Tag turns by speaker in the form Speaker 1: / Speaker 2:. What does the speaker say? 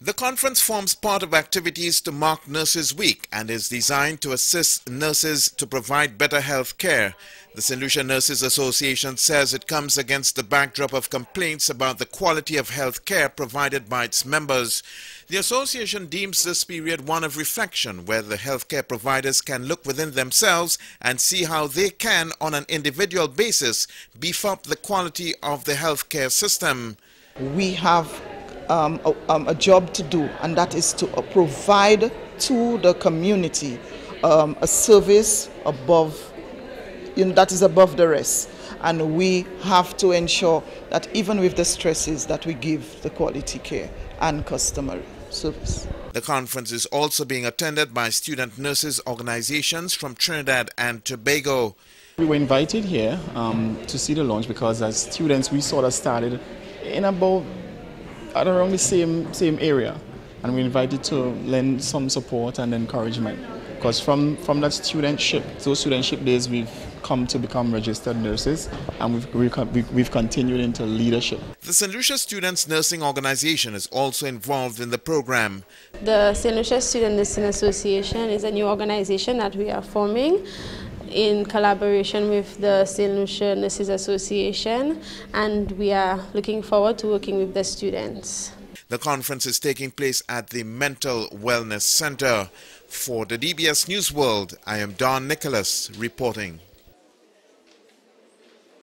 Speaker 1: The conference forms part of activities to mark Nurses Week and is designed to assist nurses to provide better health care. The St. Lucia Nurses Association says it comes against the backdrop of complaints about the quality of health care provided by its members. The association deems this period one of reflection where the healthcare providers can look within themselves and see how they can, on an individual basis, beef up the quality of the healthcare system.
Speaker 2: We have um, a, um, a, job to do, and that is to uh, provide to the community um, a service above, you know, that is above the rest. And we have to ensure that even with the stresses that we give the quality care and customer service.
Speaker 1: The conference is also being attended by student nurses organizations from Trinidad and Tobago.
Speaker 3: We were invited here um, to see the launch because as students we sort of started in about around the same, same area. And we invited to lend some support and encouragement. Because from, from that studentship, those studentship days, we've come to become registered nurses and we've, we've continued into leadership.
Speaker 1: The St. Lucia Students Nursing Organization is also involved in the program.
Speaker 4: The St. Lucia Student Nursing Association is a new organization that we are forming in collaboration with the St. Lucia Nurses Association and we are looking forward to working with the students.
Speaker 1: The conference is taking place at the Mental Wellness Center. For the DBS News World, I am Don Nicholas reporting.